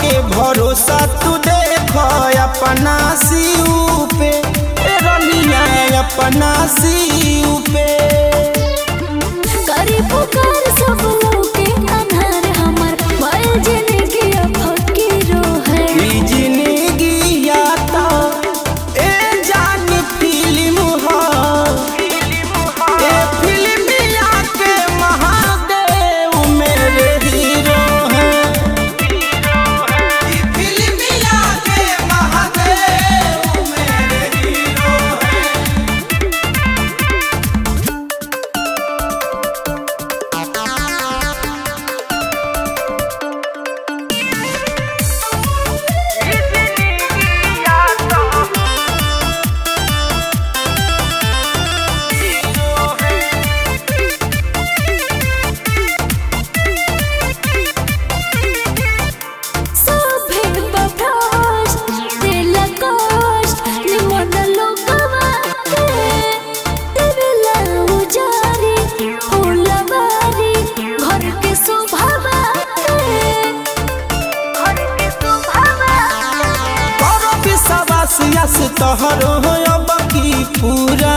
के भरोसा तू देख अपना सीऊ पे रनिया अपना सीऊ पे करी पुकार सब लोग के हमर शोभावा तोहर हो बाकी पूरा